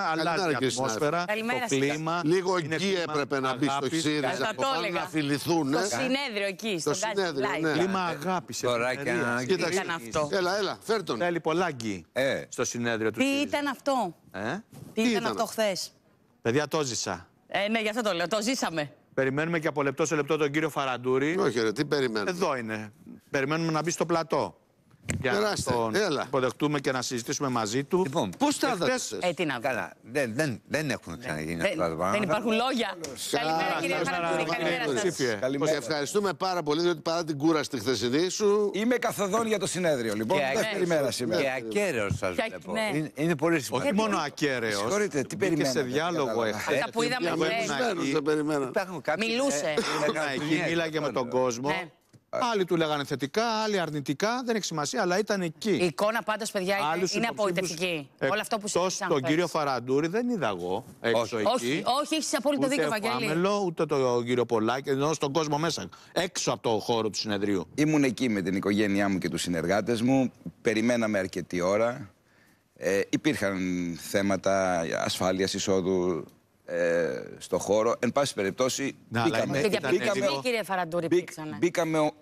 αλλάζει η κύριε ατμόσφαιρα, Καλημέρα το σας. κλίμα. Λίγο είναι εκεί κλίμα έπρεπε να μπει στο αγάπης. ΣΥΡΙΖΑ Θα από το πάνω έλεγα. να φιληθούν. Στο συνέδριο εκεί, στο συνέδριο, Live. ναι. Κλίμα αγάπης. Τώρα και ένα- Τι ήταν αυτό; Έλα, έλα, φέρ τον. Θέλει πολλά γκί Ε. στο συνέδριο του. Τι ΣΥΡΙΖΑ. ήταν αυτό; Ε; Τι ήταν ήταν αυτό; χθες; Παιδιά, το ζήσα. Ε, ναι, γι' αυτό το λέω. Το ζήσαμε. Περιμένουμε και από λεπτό σε λεπτό τον κύριο Φαραντούρη. Όχι, ρε, τι περιμένουμε; Εδώ είναι. Περιμένουμε να μπει στο πλατό. Για Περάστε, να τον έλα. υποδεχτούμε και να συζητήσουμε μαζί του. Λοιπόν, Πώ τα Εχθές- έδωσε. Ε, τι να δω. Καλά, δεν, δεν, δεν έχουν ξαναγίνει Δεν, αυτά τα πράγματα. δεν υπάρχουν λόγια. Καλημέρα, κύριε Καλημέρα, Φαραντούρη. Καλημέρα σα. Ψήφιε. Σε ευχαριστούμε πάρα πολύ διότι παρά την κούραση τη χθεσινή σου. Είμαι καθοδόν για το συνέδριο, λοιπόν. Και Δεύτερη ακέ- μέρα σήμερα. Και ακέραιο σα Και- βλέπω. ναι. Είναι, είναι πολύ Όχι σημαντικό. μόνο ακέραιο. Συγχωρείτε, τι Μπήκε σε περιμένατε, διάλογο κατάλαβα. εχθέ. Αυτά που είδαμε Εγώ χθες. ήμουν Μέρους εκεί. δεν περιμένω. Υπάρχουν κάποιοι- Μιλούσε. ε, Ήμουν ε, εκεί, δουλειές, μίλαγε με αυτό τον λέω. κόσμο. Ναι. Άλλοι του λέγανε θετικά, άλλοι αρνητικά. Δεν έχει σημασία, αλλά ήταν εκεί. Η εικόνα πάντως, παιδιά, είναι, Άλλους είναι υποψήφιους, απογοητευτική. εκτός Όλα αυτό που τον συζητήσαμε. κύριο Φαραντούρη δεν είδα εγώ έξω Όχι. εκεί. Όχι, όχι, έχεις απόλυτο Ούτε δίκιο, ο Βαγγέλη. Φάμελο, ούτε τον κύριο Πολάκη, ενώ στον κόσμο μέσα. Έξω από το χώρο του συνεδρίου. Ήμουν εκεί με την οικογένειά μου και τους συνεργάτες μου. Περιμέναμε αρκετή ώρα. Ε, υπήρχαν θέματα ασφάλειας εισόδου ε, στο χώρο. Εν πάση περιπτώσει, Ναι, αλλά μπήκαμε, είναι- Και ήταν διαπληκτικοί, λίγο- κύριε Φαραντούρη, μπήκ- υπήρξανε. μπήκαμε, ο-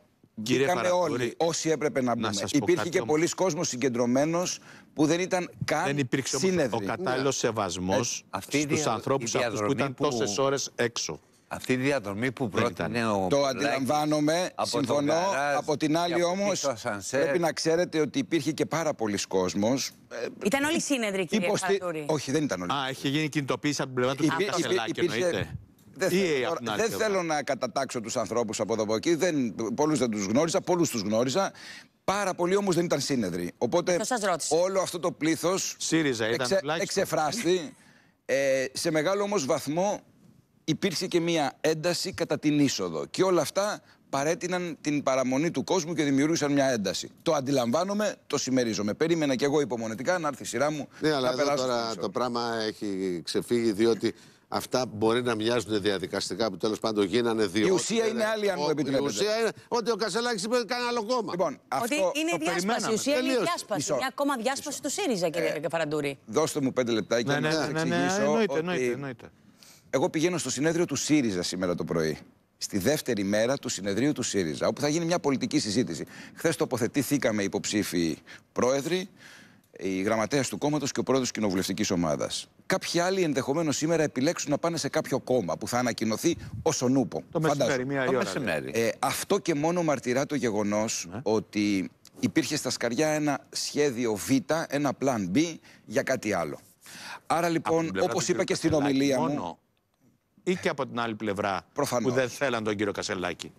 Κύριε μπήκαμε Φαραντούρη, όλοι όσοι έπρεπε να μπούμε. σας πω Υπήρχε κάτι και όμως. πολλοί κόσμος συγκεντρωμένος που δεν ήταν καν Δεν υπήρξε όμως σύνεδροι. ο κατάλληλο σεβασμός Ε, αυτή η στους δια- ανθρώπους η αυτούς που διαδρομή ήταν που- τόσες ώρες έξω. Αυτή η διαδρομή που πρότεινε ο Το Πολάκης αντιλαμβάνομαι, από τον συμφωνώ. γκαράζ από την και άλλη από εκεί όμως στο ασανσέρ. πρέπει να ξέρετε ότι υπήρχε και πάρα πολλοί κόσμος. Ε, Ήταν όλοι σύνεδροι, κύριε υποστη- Φαραντούρη. Όχι, δεν ήταν όλοι. Α, έχει γίνει κινητοποίηση από την πλευρά του Υπή- κ. Κασελάκη, υπή- υπήρχε- εννοείται. Δεν, Ή θέλω, από τώρα- την άλλη δεν πλευρά. θέλω να κατατάξω τους ανθρώπους από εδώ από εκεί. Δεν, πολλούς δεν τους γνώριζα, πολλούς τους γνώριζα. Πάρα πολλοί όμως δεν ήταν σύνεδροι. Οπότε Αυτό σας ρώτησα. όλο αυτό το πλήθος ΣΥΡΙΖΑ ήταν τουλάχιστον. εξεφράστη. ε, σε μεγάλο όμως βαθμό υπήρξε και μια ένταση κατά την είσοδο. Και όλα αυτά παρέτειναν την παραμονή του κόσμου και δημιούργησαν μια ένταση. Το αντιλαμβάνομαι, το συμμερίζομαι. Περίμενα κι εγώ υπομονετικά να έρθει η σειρά μου Ναι, αλλά να εδώ περάσω τώρα στην είσοδο. το πράγμα έχει ξεφύγει διότι αυτά μπορεί να μοιάζουν διαδικαστικά που τέλος πάντων γίνανε δύο. Η ουσία είναι άλλη, αν μου Ο- επιτρέπετε. Η ουσία είναι ότι ο Κασελάκης είπε κάνει άλλο κόμμα. Λοιπόν, Ότι αυτό... είναι το η διάσπαση. περιμέναμε. Η ουσία είναι η Τελείωσε. διάσπαση. Μισό. Μια ακόμα διάσπαση του ΣΥΡΙΖΑ, κύριε Φαραντούρη. Δώστε μου πέντε λεπτάκια Ναι, να ναι, σας ναι, ναι, εξηγήσω εννοείται, ότι εννοείται, εννοείται. Εγώ πηγαίνω στο συνέδριο του ΣΥΡΙΖΑ σήμερα το πρωί. Στη δεύτερη μέρα του συνεδρίου του ΣΥΡΙΖΑ, όπου θα γίνει μια πολιτική συζήτηση. Χθες τοποθετήθηκαμε υποψήφοι πρόεδροι, η γραμματέας του κόμματος και ο πρόεδρος της κοινοβουλευτικής ομάδας. Κάποιοι άλλοι ενδεχομένως σήμερα επιλέξουν να πάνε σε κάποιο κόμμα που θα ανακοινωθεί ως ο νούπο. Το μεσημέρι, Φαντάζομαι. μία η Το ώρα. μεσημέρι. Ε, αυτό και μόνο μαρτυρά το γεγονός ότι υπήρχε στα σκαριά ένα σχέδιο Β, ένα πλάν Β για κάτι άλλο. Άρα Από λοιπόν, την πλευρά όπως του είπα κύριου και στην Κασελάκη ομιλία μου, μόνο. Ή και από την άλλη πλευρά Προφανώς. που δεν θέλαν τον κύριο Κασελάκη;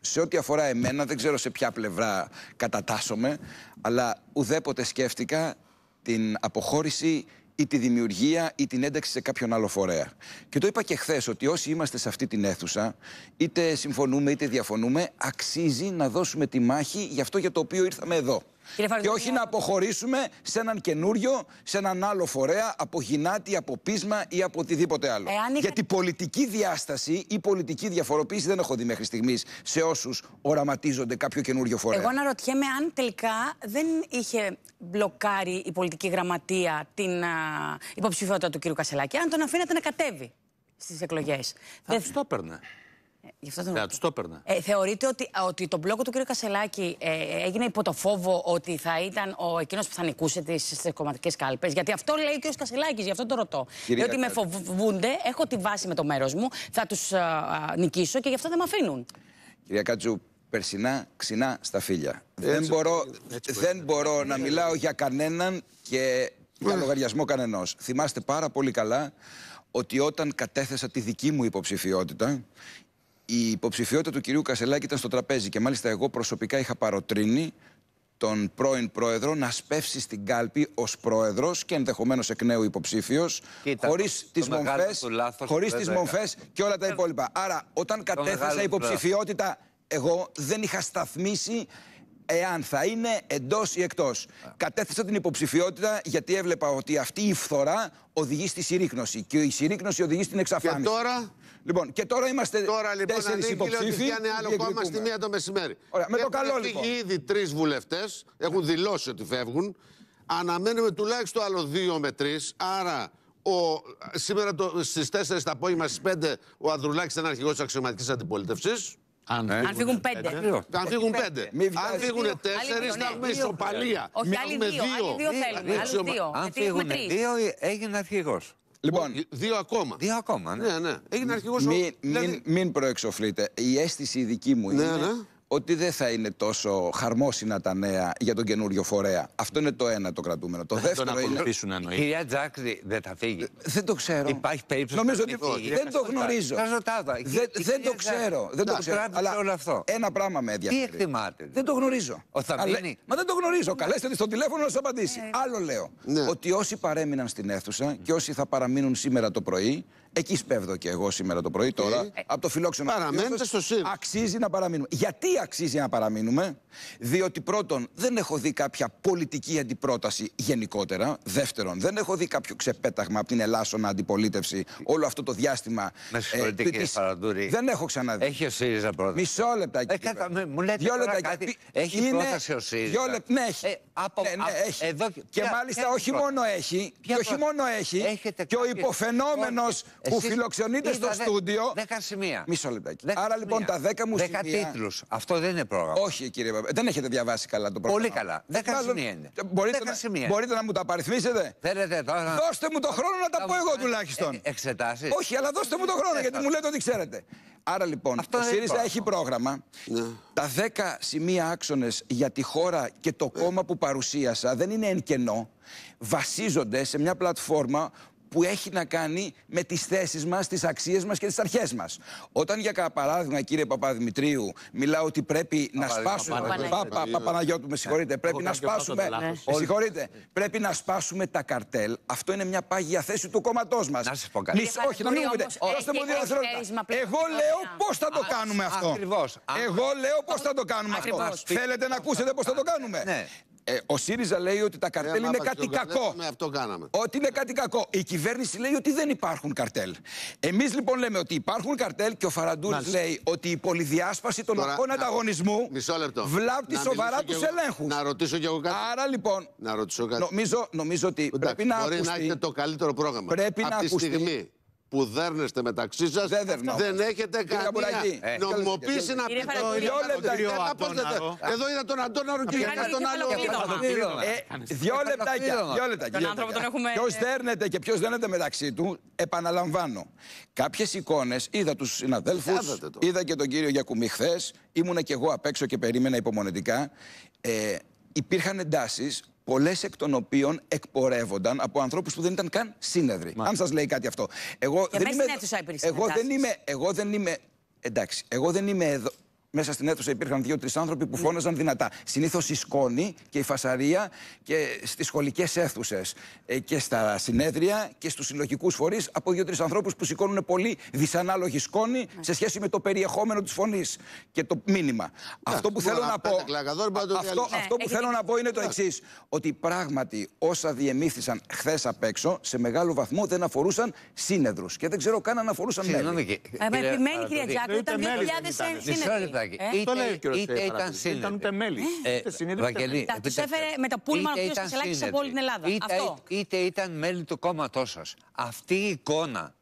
σε ό,τι αφορά εμένα, δεν ξέρω σε ποια πλευρά κατατάσσομαι, αλλά ουδέποτε σκέφτηκα την αποχώρηση ή τη δημιουργία ή την ένταξη σε κάποιον άλλο φορέα. Και το είπα και χθες ότι όσοι είμαστε σε αυτή την αίθουσα, είτε συμφωνούμε είτε διαφωνούμε, αξίζει να δώσουμε τη μάχη για αυτό για το οποίο ήρθαμε εδώ. Κύριε Και Φαρδινάκη, όχι να αποχωρήσουμε σε έναν καινούριο, σε έναν άλλο φορέα, από γυνάτη, από πείσμα ή από οτιδήποτε άλλο. Εάν είχα- Γιατί πολιτική διάσταση ή πολιτική διαφοροποίηση δεν έχω δει μέχρι στιγμής σε όσους οραματίζονται κάποιο καινούριο φορέα. Εγώ αναρωτιέμαι αν τελικά δεν είχε μπλοκάρει η πολιτική γραμματεία την α, υποψηφιότητα του κ. Κασελάκη, αν τον αφήνατε να κατέβει στις εκλογές. Θα του το έπαιρνε; Γι' αυτό τον Θα ρωτώ. του το έπαιρνε. Ε, θεωρείτε ότι, ότι το μπλόκο του κ. Κασελάκη ε, έγινε υπό το φόβο ότι θα ήταν ο εκείνος που θα νικούσε τις κομματικές κάλπες; Γιατί αυτό λέει και ο Κασελάκης, γι' αυτό το ρωτώ. Κυρία Διότι με Κάτω. φοβούνται, έχω τη βάση με το μέρος μου, θα τους νικήσω και γι' αυτό δεν με αφήνουν. Κυρία Κάτσου, περσινά ξινά στα φίλια. δεν Έτσι, μπορώ, έτσι δεν μπορώ να μιλάω για κανέναν και για Ναι. λογαριασμό κανενός. Θυμάστε πάρα πολύ καλά ότι όταν κατέθεσα τη δική μου υποψηφιότητα, η υποψηφιότητα του κυρίου Κασελάκη ήταν στο τραπέζι και μάλιστα εγώ προσωπικά είχα παροτρύνει τον πρώην πρόεδρο να σπεύσει στην κάλπη ως πρόεδρος και ενδεχομένως εκ νέου υποψήφιος, Κοίτα, χωρίς το τις μεγάλο μομφές του λάθος χωρίς δεν τις το μομφές και όλα τα υπόλοιπα. Άρα, όταν κατέθεσα μεγάλο του υποψηφιότητα, εγώ δεν είχα σταθμίσει εάν θα είναι εντός ή εκτός. Κατέθεσα την υποψηφιότητα γιατί έβλεπα ότι αυτή η φθορά οδηγεί στη συρρήκνωση και η συρρήκνωση οδηγεί στην Και εξαφάνιση. τώρα, Λοιπόν, και τώρα είμαστε τώρα λοιπόν τέσσερις ανήκει λέει, ότι υποψήφοι. φτιάχνει άλλο κόμμα στη διεκδικούμε. μία το μεσημέρι. Ωραία, με το Έχουν καλό, φύγει λοιπόν. ήδη τρεις βουλευτές, έχουν δηλώσει ότι φεύγουν. Αναμένουμε τουλάχιστον άλλο δύο με τρεις. Άρα Ο, σήμερα το, στις 4 το απόγευμα στις 5 ο Ανδρουλάκης ήταν αρχηγός της αξιωματικής αντιπολίτευσης. Αν, Αν φύγουν πέντε. Ακριβώς. Αν φύγουν πέντε. Μη Αν βγάζει. φύγουν Άλλοι τέσσερις δύο, θα ναι. έχουμε Δύο. ισοπαλία. Όχι, άλλοι Έχουμε δύο. Άλλοι δύο θέλουμε. Άλλους Αξιωμα- δύο. Αν Γιατί έχουμε φύγουν τρεις. δύο, έγινε αρχηγός. Λοιπόν, Δύο ακόμα. Δύο ακόμα, ναι. Ναι, ναι. Έγινε αρχηγός ο... μην, δηλαδή- μην, μην προεξοφλείτε. Η αίσθηση η δική μου Ναι, είναι ναι. Ότι δεν θα είναι τόσο χαρμόσυνα τα νέα για τον καινούριο φορέα. Αυτό είναι το ένα το κρατούμενο. Το τον δεύτερο είναι. ακολουθήσουν Η εννοείς. κυρία Τζάκρη δεν θα φύγει. Δεν το ξέρω. Υπάρχει περίπτωση Νομίζω να ότι μην φύγει. δεν το γνωρίζω. Σας ρωτάω τώρα. Η- Δεν, η δεν το κυρία Τζάκρη ξέρω. Δεν το τα ξέρω. τράβηξε Αλλά όλο αυτό. ένα πράγμα με ενδιαφέρει. εκτιμάτε; Δεν το γνωρίζω. Ο θα Αλλά- μείνει; Μα δεν το γνωρίζω. Καλέστε τη στο τηλέφωνο να σας απαντήσει. Άλλο λέω. Ναι. Ότι όσοι παρέμειναν στην αίθουσα και όσοι θα παραμείνουν σήμερα το πρωί, εκεί σπέβδω και εγώ σήμερα το πρωί τώρα, από το φιλόξενο. Παραμένετε κρύο σας, στο ΣΥΡ. Αξίζει να παραμείνουμε. Γιατί αξίζει να παραμείνουμε, Διότι πρώτον, δεν έχω δει κάποια πολιτική αντιπρόταση γενικότερα. Δεύτερον, δεν έχω δει κάποιο ξεπέταγμα από την Ελλάσσονα αντιπολίτευση όλο αυτό το διάστημα. Με συγχωρείτε, του- κύριε της- Παραντούρη. Δεν έχω ξαναδεί. Έχει ο ΣΥΡΙΖΑ πρόταση. Μισό λεπτάκι. Ε, κύριε κατά- Πρόεδρε. μου λέτε Δυο τώρα λεπτάκια. κάτι. Πι- Έχει είναι- πρόταση ο ΣΥΡΙΖΑ. Δυο λεπ- Ναι, έχει. Ε, από- Ναι, ναι, α- έχει. εδώ- και ποια- μάλιστα ποια όχι πρόταση; μόνο έχει, Ποια και όχι πρόταση; μόνο έχει, Έχετε και ο κάποιες- υποφαινόμενος Όχι, που εσείς φιλοξενείται στο είδατε στούντιο. Δέκα σημεία. Μισό λεπτάκι. Δέκα Άρα λοιπόν σημεία. τα δέκα μου Δέκα σημεία- τίτλους. Αυτό δεν είναι πρόγραμμα. Όχι, κύριε Παπα. Δεν έχετε διαβάσει καλά το πρόγραμμα. Πολύ καλά. Δέκα Μάλλον- σημεία είναι. Μπορείτε, Δέκα να, σημεία. μπορείτε να μου τα απαριθμίσετε. Θέλετε τώρα. να- Δώστε μου το χρόνο να τα να πω μου εγώ κάνετε, τουλάχιστον. ε, εξετάσεις. Όχι, αλλά δώστε μου το χρόνο γιατί μου λέτε ότι ξέρετε. Άρα λοιπόν, Αυτό ο δεν είναι ΣΥΡΙΖΑ έχει πρόγραμμα. Τα 10 σημεία άξονες για τη χώρα και το κόμμα που παρουσίασα δεν είναι εν κενό. Βασίζονται σε μια πλατφόρμα που έχει να κάνει με τις θέσεις μας, τις αξίες μας και τις αρχές μας. Όταν για κα- παράδειγμα, κύριε Παπαδημητρίου, μιλάω ότι πρέπει να σπάσουμε... Παπαναγιώτου. Πα- πα- Παπαναγιώτου, με συγχωρείτε. Πρέπει Έχω να κάνει και αυτό το σπάσουμε... λάθος. Με συγχωρείτε. Πρέπει να σπάσουμε τα καρτέλ. Αυτό είναι μια πάγια θέση του κόμματός μας. Να σας πω κάτι. Όχι, να μην μου πείτε. Όμως, Δώστε μου έχει- δύο έχεις δευτερόλεπτα. θέρισμα πλέον. Εγώ λέω Ωραία. πώς θα το Α, κάνουμε αυτό. ακριβώς. Αν- Εγώ λέω πώς θα το κάνουμε αυτό. Ακριβώς. Θέλετε να ακούσετε πώς θα το κάνουμε. Ναι. Ε, ο ΣΥΡΙΖΑ λέει ότι τα καρτέλ είναι κάτι κακό. Με αυτό κάναμε. Ότι είναι κάτι κακό. Η κυβέρνηση λέει ότι δεν υπάρχουν καρτέλ. Εμείς λοιπόν λέμε ότι υπάρχουν καρτέλ και ο Φαραντούρη Μάλιστα. λέει ότι η πολυδιάσπαση των Τώρα, ορκών να- ανταγωνισμού Μισό λεπτό. βλάπτει Να σοβαρά μιλήσω κι τους εγώ- ελέγχους. Να ρωτήσω κι εγώ κάτι. Άρα λοιπόν. Να ρωτήσω κάτι. Νομίζω, νομίζω ότι Εντάξει, πρέπει να μπορεί ακουστεί. να έχετε το καλύτερο πρόγραμμα. Πρέπει Από να τη ακουστεί. στιγμή που δέρνεστε μεταξύ σας, Δεν δερνόμαστε. έχετε Κύριε Καμπουράκη, καμία ε, νομιμοποίηση κύριε- να Κύριε πείτε Φαραντούρη, ότι Δυο είναι λεπτά, το κύριε κύριο Αντώναρο. Αντώναρο. Εδώ είδα τον Αντώναρο και Κάνει για τον άλλο. κεφαλοκλείδωμα. Ε, δυο λεπτάκια. Τον Δυο λεπτάκια. Τον άνθρωπο τον έχουμε- Ποιος δέρνεται και ποιος δένεται μεταξύ του, επαναλαμβάνω. Κάποιες εικόνες είδα τους συναδέλφους, Κάθετε το. είδα και τον κύριο Γιακουμή χθες. Ήμουνα κι εγώ απ' έξω και περίμενα υπομονετικά. Ε, υπήρχαν εντάσεις, πολλές εκ των οποίων εκπορεύονταν από ανθρώπους που δεν ήταν καν σύνεδροι. Αν σας λέει κάτι αυτό. Εγώ Και δεν μέσα είμαι, στην αίθουσα υπήρξαν εγώ δεν εντάσεις. είμαι, εγώ δεν είμαι. Εντάξει, εγώ δεν είμαι εδώ. Μέσα στην αίθουσα υπήρχαν δύο-τρεις άνθρωποι που φώναζαν δυνατά. Συνήθως η σκόνη και η φασαρία και στις σχολικές αίθουσες και στα συνέδρια και στους συλλογικούς φορείς από δύο-τρεις ανθρώπους που σηκώνουν πολύ δυσανάλογη σκόνη σε σχέση με το περιεχόμενο της φωνής και το μήνυμα. αυτό που μπορεί θέλω να να πω. πέντε κλακαδόροι μπορεί να το Αυτό, διαλύσει. αυτό που Ναι, θέλω να πω είναι το εξής. Ότι πράγματι όσα διεμήθησαν χθες απ' έξω σε μεγάλο βαθμό δεν αφορούσαν σύνεδρους. Και δεν ξέρω καν αν αφορούσαν Συγγνώμη, μέλη. κύριε- Ε, μα κύριε Επιμένει η Παραντούρη. κυρία Τζάκου, ήταν Ούτε μέλη 2.000 δεν ήταν. Μισό σύνεδροι. Λεπτάκι. Ε, Είτε- Το λέει ο κύριος είτε Φαραντούρη. ήταν Δεν ήταν ούτε σύνεδροι. μέλη. Ε, Ούτε σύνεδροι, ούτε Βαγγελή, μέλη. Τα- τους επιτρέψτε. έφερε με τα πούλμαν ο Είτε κύριος ήταν Κασελάκης σύνεδροι, από όλη την Ελλάδα. Είτε, Αυτό. είτε ήταν μέλη του κόμματός σας. Αυτή η εικόνα,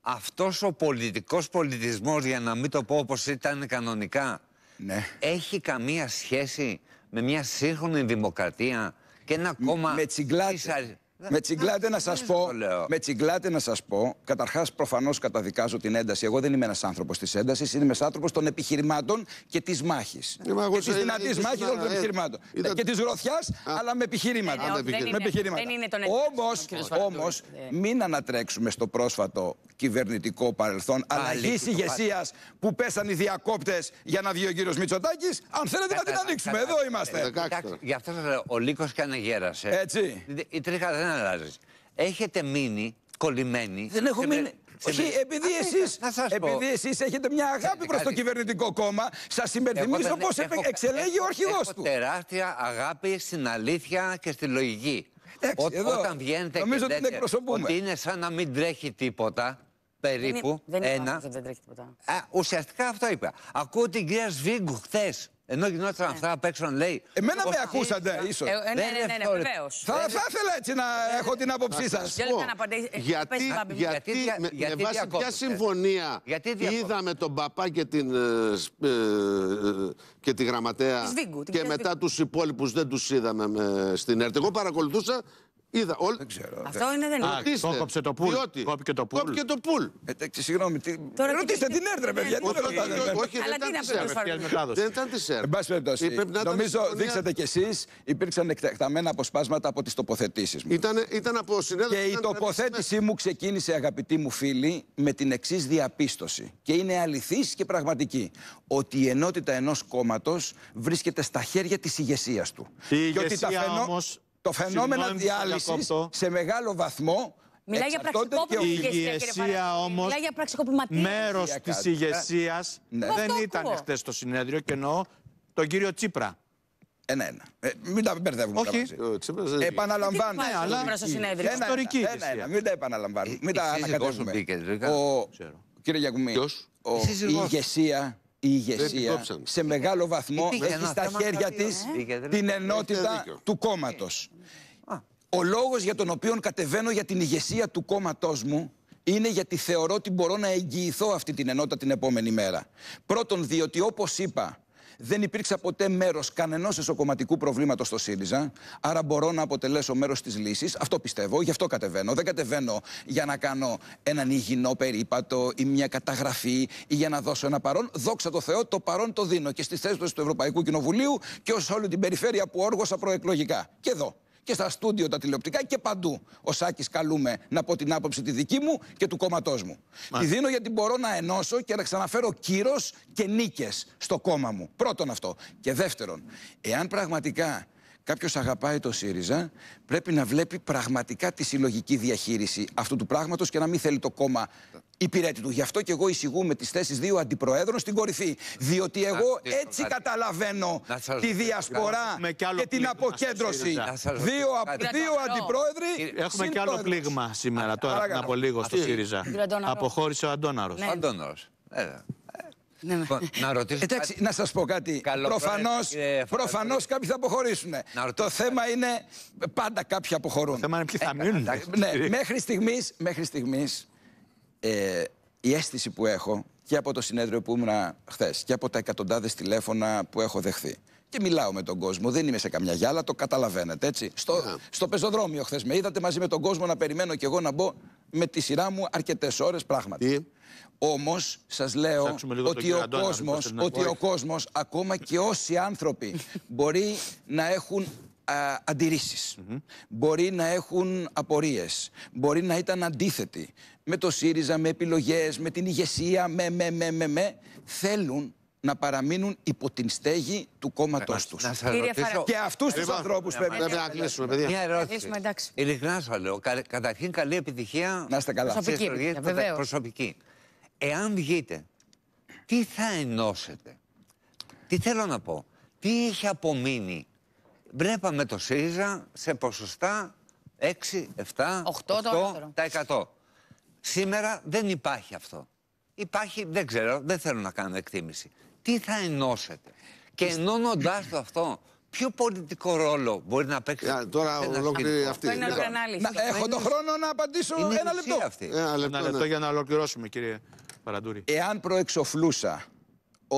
αυτός ο πολιτικός πολιτισμός, για να μην το πω όπως ήταν κανονικά, Ναι. έχει καμία σχέση με μια σύγχρονη δημοκρατία και ένα κόμμα. με τσιγκλάτε. Της αρι- Με τσιγκλάτε να σας δεν πω, το λέω. με τσιγκλάτε να σας πω, καταρχάς προφανώς καταδικάζω την ένταση. Εγώ δεν είμαι ένας άνθρωπος της έντασης, είμαι ένας άνθρωπος των επιχειρημάτων και της μάχης. Ε, μα εγώ και της σε- δυνατής είδα- μάχης όλων των ε, επιχειρημάτων. είδα- Ε, Και της γροθιάς, αλλά με επιχειρήματα. Ε, ναι, όχι, δεν με είναι- επιχειρήματα. δεν είναι τον Όμως, ο κύριος Βαρδούλης. όμως Ε. μην ανατρέξουμε στο πρόσφατο κυβερνητικό παρελθόν αλλαγή και το ηγεσίας που πέσαν οι διακόπτες για να βγει ο κύριος Μητσοτάκης. Αν θέλετε να την Κατα- ανοίξουμε, κατα- εδώ είμαστε. Εντάξει Εντάξει, τώρα. γι' αυτό σας λέω, ο Λύκος και ανεγέρασε. Έτσι. Η τρίχα δεν αλλάζεις. Έχετε μείνει κολλημένοι. Δεν έχω σε μείνει. με- σε Όχι, με- επειδή Α, εσείς, να σας πω. επειδή εσείς έχετε μια αγάπη προς το κάτι. κυβερνητικό κόμμα, σας Εγώ υπενθυμίζω δεν- πώς έχω- εξελέγει ο έχω- αρχηγός έχω του. τεράστια αγάπη στην αλήθεια και στη λογική. Εντάξει, Ό- εδώ όταν βγαίνετε νομίζω και ότι την λέτε εκπροσωπούμε. ότι είναι σαν να μην τρέχει τίποτα, Δεν περίπου, είναι- δεν είναι ένα. άνθρωπος, δεν τρέχει τίποτα. Α, ουσιαστικά αυτό είπα. Ακούω την κυρία Σβίγκου χθες. Ενώ γινόταν αυτά απ' έξω να λέει. Εμένα με «Ο ακούσατε, ΣΥΡΙΖΑ ίσως. Ε, ε, ναι, Δεν ναι, ναι, ναι, είναι βεβαίως. Θα, θα ήθελα έτσι να έχω την άποψή σας. Δύο λεπτά να απαντήσεις. Ε, Γιατί, πες, Μπάμπη μου. γιατί, Γιατί δια- με, γιατί με βάση ποια διακόπτεται. συμφωνία Γιατί διακόπτεται. είδαμε τον παπά και, την, ε, σ- ε, ε, και τη γραμματέα Της Σβίγκου, την και κυρία μετά τους υπόλοιπους δεν τους είδαμε με, στην ΕΡΤ. Εγώ παρακολουθούσα, είδα όλοι. Δεν ξέρω. Αυτό είναι δεν Α, είναι. Ρωτήστε, το κόψε το πουλ. διότι- Κόπηκε το πουλ. Κόπηκε το πουλ. Εντάξει, συγγνώμη. Τι... Τώρα Ρωτήστε τι- την έρτρε, παιδιά. Τι Όχι, με ρωτάτε. όχι, όχι, Αλλά δεν τι ήταν να της πει ΕΡΤ. το Απευθείας μετάδοση. Δεν ήταν τη ΕΡΤ. Εν πάση περιπτώσει, Πρέπει να ήταν νομίζω συμφωνία- δείξατε κι εσείς, υπήρξαν εκτεταμένα αποσπάσματα από τις τοποθετήσεις μου. Ήταν, ήταν από συνέδριο. Και η ήταν τοποθέτησή μου ξεκίνησε, αγαπητοί μου φίλοι, με την εξής διαπίστωση. Και είναι αληθής και πραγματική. Ότι η ενότητα ενός κόμματος βρίσκεται στα χέρια της ηγεσίας του. Η και ότι τα ηγεσία όμως, το φαινόμενο συγγνώμη που το διάλυσης διακόπτω. σε μεγάλο βαθμό Μιλάει για εξαρτώνται πραξικόπημα Η και- ηγεσία, κύριε ηγεσία Παρασκευή. όμως, Μιλάει για πραξικοπηματία. μέρος Για της κάτι. ηγεσίας Ναι. δεν Αυτό ήταν ακούω. χθες στο συνέδριο και εννοώ τον κύριο Τσίπρα. Ένα-ένα. Ε, μην τα μπερδεύουμε Όχι. όλα μαζί. Ο Τσίπρας δεν- Επαναλαμβάνω. Τι αλλά- αλλά... στο συνέδριο; Ένα- Ιστορική ένα- ηγεσία. ένα, Μην τα επαναλαμβάνουμε. Μην τα η σύζυγός ανακατεύουμε. σου μπήκε, τελικά. Ο... Ξέρω. Κύριε Γιακουμή, Ποιος; ο... Η η σύζυγός σου. ηγεσία, η την ηγεσία κόψαν. σε μεγάλο βαθμό Υπήρχε έχει ένα στα θέμα χέρια κάτι, της ε; Υπήρχε, δεν την είναι. ενότητα Έχετε δίκιο. του κόμματος. Ο λόγος για τον οποίο κατεβαίνω για την ηγεσία του κόμματός μου είναι γιατί θεωρώ ότι μπορώ να εγγυηθώ αυτή την ενότητα την επόμενη μέρα. Πρώτον, διότι όπως είπα, δεν υπήρξα ποτέ μέρος κανενός εσωκομματικού προβλήματος στο ΣΥΡΙΖΑ, άρα μπορώ να αποτελέσω μέρος της λύσης. Αυτό πιστεύω, γι' αυτό κατεβαίνω. Δεν κατεβαίνω για να κάνω έναν υγιεινό περίπατο ή μια καταγραφή ή για να δώσω ένα παρόν. Δόξα τω Θεώ, το παρόν το δίνω και στις θέσεις του Ευρωπαϊκού Κοινοβουλίου και ως όλη την περιφέρεια που όργωσα προεκλογικά. Και εδώ και στα στούντιο τα τηλεοπτικά και παντού. Ο Σάκης καλούμε να πω την άποψη τη δική μου και του κόμματός μου. Τη δίνω γιατί μπορώ να ενώσω και να ξαναφέρω κύρος και νίκες στο κόμμα μου. Πρώτον αυτό. Και δεύτερον, εάν πραγματικά κάποιος αγαπάει το ΣΥΡΙΖΑ, πρέπει να βλέπει πραγματικά τη συλλογική διαχείριση αυτού του πράγματος και να μην θέλει το κόμμα υπηρέτη του. Γι' αυτό και εγώ εισηγούμε τις θέσεις δύο αντιπροέδρων στην κορυφή. Διότι εγώ Να ρωτήσω έτσι κάτι. καταλαβαίνω Να σας τη ρωτήσω διασπορά Έχουμε κι άλλο και την πλήγμα στο αποκέντρωση. ΣΥΡΙΖΑ. Να σας Δύο, ρωτήσω απ- κάτι. δύο Κύριε αντιπρόεδροι. Έχουμε και άλλο συμπρόεδρος. πλήγμα σήμερα τώρα πριν παρακαλώ. από λίγο στο Τι; ΣΥΡΙΖΑ. Κύριο Αντώναρο. Αποχώρησε ο Αντώναρος. Ναι. Αντώνος. Έλα. Ναι, ναι. Λοιπόν, να ρωτήσω. Εντάξει, κάτι. να σας πω κάτι. Καλό Προφανώς, πρόεδρε, κύριε προφανώς κάποιοι θα αποχωρήσουν. Να ρωτήσω Το θέμα είναι πάντα κάποιοι αποχωρούν. Το θέμα είναι ποιοι θα μείνουν. εντάξει, ναι, μέχρι στιγμής, μέχρι στιγμής ε, η αίσθηση που έχω και από το συνέδριο που ήμουν χθες και από τα εκατοντάδες τηλέφωνα που έχω δεχθεί. Και μιλάω με τον κόσμο, δεν είμαι σε καμιά γυάλα, το καταλαβαίνετε έτσι. Στο, Ναι. στο πεζοδρόμιο χθες με είδατε μαζί με τον κόσμο να περιμένω κι εγώ να μπω με τη σειρά μου αρκετές ώρες πράγματι. Τι; Όμως σας λέω Ψάξουμε λίγο τον ότι κύριο ο, Αντώναρο, κόσμος, πώς θέλει να ότι πω. ο κόσμος, ακόμα και όσοι άνθρωποι μπορεί να έχουν α, αντιρρήσεις, μπορεί να έχουν απορίες, μπορεί να ήταν αντίθετοι με το ΣΥΡΙΖΑ, με επιλογές, με την ηγεσία, με, με, με, με, με θέλουν να παραμείνουν υπό την στέγη του κόμματός τους. Να σας Κύριε ρωτήσω. Φαρα- Και αυτούς τους Λοιπόν, ανθρώπους πρέπει Πρέπει να κλείσουμε, παιδιά. Μια ερώτηση. κλείσουμε, εντάξει. Ειλικρινά σου λέω. Κα- Καταρχήν, καλή επιτυχία. Να είστε καλά. στις Προσωπική εκλογές επιτυχία, βεβαίως. Προσωπική. Εάν βγείτε, τι θα ενώσετε; Τι θέλω να πω. Τι έχει απομείνει. Βλέπαμε το ΣΥΡΙΖΑ σε ποσοστά 6, 7, Οκτώ το 8 αριστερό. τα 100. Σήμερα δεν υπάρχει αυτό. Υπάρχει, δεν ξέρω, δεν θέλω να κάνω εκτίμηση. Τι θα ενώσετε; Και ενώνοντάς το αυτό, ποιο πολιτικό ρόλο μπορεί να παίξει. Ε, Τώρα σε ένας ολόκληρη σκηνικό. αυτή. Αυτό είναι Λοιπόν, όλη ανάλυση. Να, έχω τον χρόνο να απαντήσω Είναι ένα η ουσία λεπτό. αυτή. Ένα λεπτό. Ένα λεπτό ναι. για να ολοκληρώσουμε, κύριε Παραντούρη. Εάν προεξοφλούσα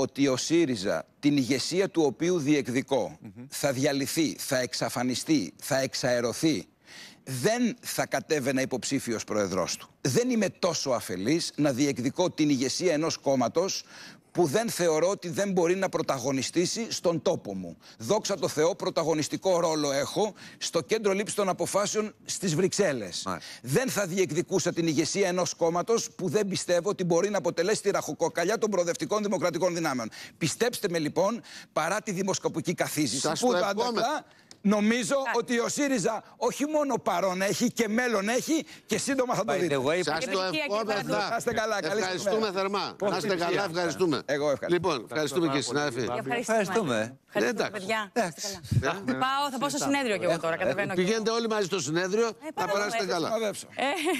ότι ο ΣΥΡΙΖΑ, την ηγεσία του οποίου διεκδικώ, θα διαλυθεί, θα εξαφανιστεί, θα εξαερωθεί, δεν θα κατέβαινα υποψήφιος πρόεδρός του. Δεν είμαι τόσο αφελής να διεκδικώ την ηγεσία ενός κόμματος που δεν θεωρώ ότι δεν μπορεί να πρωταγωνιστήσει στον τόπο μου. Δόξα τω Θεώ, πρωταγωνιστικό ρόλο έχω στο κέντρο λήψης των αποφάσεων στις Βρυξέλλες. Μάλιστα. Δεν θα διεκδικούσα την ηγεσία ενός κόμματος που δεν πιστεύω ότι μπορεί να αποτελέσει τη ραχοκοκαλιά των προοδευτικών δημοκρατικών δυνάμεων. Πιστέψτε με λοιπόν, παρά τη δημοσκοπική καθίζηση Σας που το τα ευχόμαι. αντανακλά, νομίζω Κάτι. ότι ο ΣΥΡΙΖΑ όχι μόνο παρόν έχει και μέλλον έχει και σύντομα θα το By δείτε. the way, Σας το Επιτυχία, κύριε ευχόμαστε. Παραντούρη. Να είστε καλά, καλή Ευχαριστούμε ημέρα. θερμά. Να είστε καλά, ευχαριστούμε. Εγώ ευχαριστώ. Λοιπόν, ευχαριστούμε και οι συνάδελφοι. Ευχαριστούμε. Ευχαριστούμε. Ευχαριστούμε, Εντάξει. παιδιά. Είστε καλά. Πάω, θα πάω στο συνέδριο κι εγώ τώρα. Κατεβαίνω κι εγώ. Πηγαίνετε όλοι μαζί στο συνέδριο, θα πάρα περάσετε πολύ. καλά. Συνοδεύσω.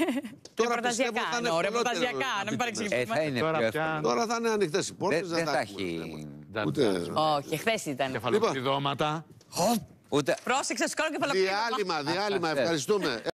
Τώρα Ρεπορταζιακά πιστεύω θα είναι εννοώ, ευκολότερο ρεπορταζιακά, να μην να ε, παρεξηγηθούμε. θα είναι Τώρα πιο πια- εύκολο. Τώρα θα είναι ανοιχτές οι πόρτες, Δεν, δεν θα έχει Ούτε. Όχι, χθες ήταν. Κεφαλοπληδώματα. Ούτε Πρόσεξε, σκόρ κεφαλοκρίνημα. Διάλειμμα, διάλειμμα. Αχ, Ευχαριστούμε.